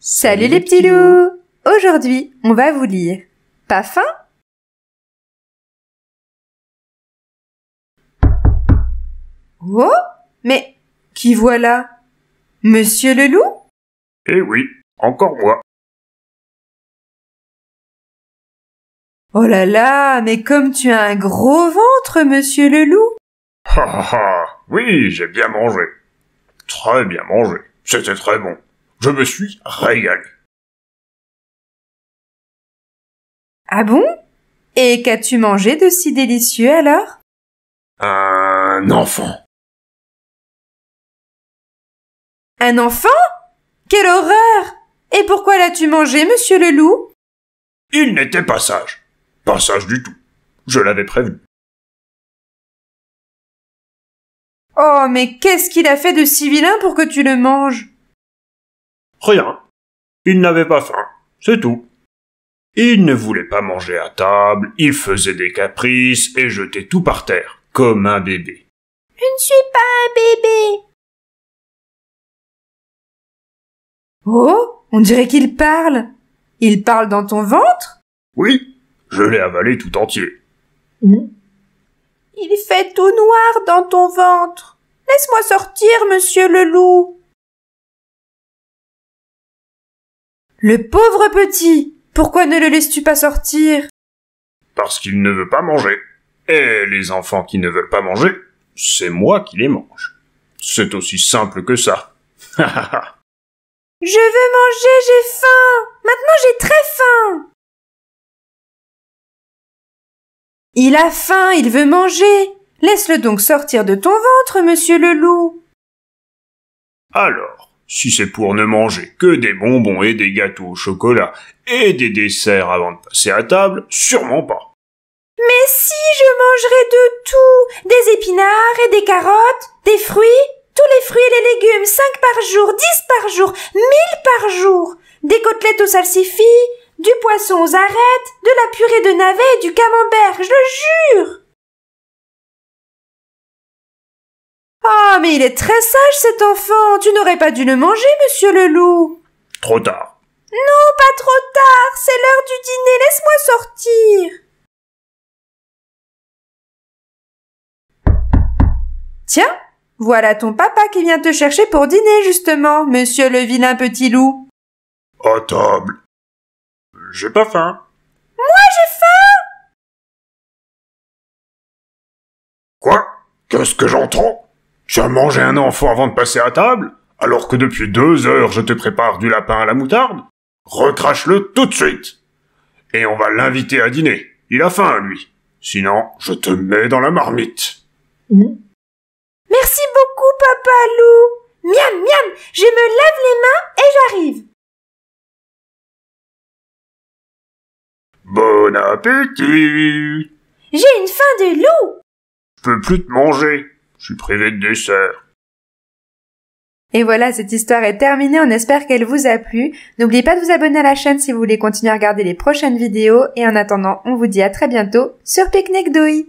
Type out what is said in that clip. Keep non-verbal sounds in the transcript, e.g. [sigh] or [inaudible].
Salut les petits loups. Aujourd'hui, on va vous lire. Pas faim Oh Mais qui voilà? Monsieur le loup? Eh oui, encore moi. Oh là là, mais comme tu as un gros ventre, monsieur le loup. Ha ha ha Oui, j'ai bien mangé. Très bien mangé. C'était très bon. Je me suis régalé. Ah bon? Et qu'as-tu mangé de si délicieux alors? Un enfant. Un enfant? Quelle horreur Et pourquoi l'as-tu mangé, monsieur le loup? Il n'était pas sage. Pas sage du tout. Je l'avais prévenu. Oh, mais qu'est-ce qu'il a fait de si vilain pour que tu le manges? Rien. Il n'avait pas faim. C'est tout. Il ne voulait pas manger à table, il faisait des caprices et jetait tout par terre, comme un bébé. Je ne suis pas un bébé. Oh, on dirait qu'il parle. Il parle dans ton ventre? Oui, je l'ai avalé tout entier. Il fait tout noir dans ton ventre. Laisse-moi sortir, monsieur le loup. Le pauvre petit. Pourquoi ne le laisses-tu pas sortir? Parce qu'il ne veut pas manger. Et les enfants qui ne veulent pas manger, c'est moi qui les mange. C'est aussi simple que ça. [laughs] Je veux manger, j'ai faim. Maintenant j'ai Il a faim, il veut manger. Laisse-le donc sortir de ton ventre, monsieur le loup. Alors, si c'est pour ne manger que des bonbons et des gâteaux au chocolat et des desserts avant de passer à table, sûrement pas. Mais si je mangerais de tout, des épinards et des carottes, des fruits, tous les fruits et les légumes, cinq par jour, dix par jour, mille par jour, des côtelettes aux salsifis, du poisson aux arêtes, de la purée de navets et du camembert, je le jure. Ah, mais il est très sage cet enfant. Tu n'aurais pas dû le manger, monsieur le loup. Trop tard. Non, pas trop tard. C'est l'heure du dîner. Laisse-moi sortir. Tiens, voilà ton papa qui vient te chercher pour dîner, justement, monsieur le vilain petit loup. À table. J'ai pas faim. Moi, j'ai faim. Quoi? Qu'est-ce que j'entends? Tu as mangé un enfant avant de passer à table Alors que depuis deux heures je te prépare du lapin à la moutarde? Recrache-le tout de suite Et on va l'inviter à dîner. Il a faim, lui. Sinon, je te mets dans la marmite. Merci beaucoup, papa loup. Miam, miam, je me lave les mains et j'arrive. Bon appétit J'ai une faim de loup. Je peux plus te manger. Je suis privé de dessert. Et voilà, cette histoire est terminée, on espère qu'elle vous a plu. N'oubliez pas de vous abonner à la chaîne si vous voulez continuer à regarder les prochaines vidéos. Et en attendant, on vous dit à très bientôt sur. Qui douille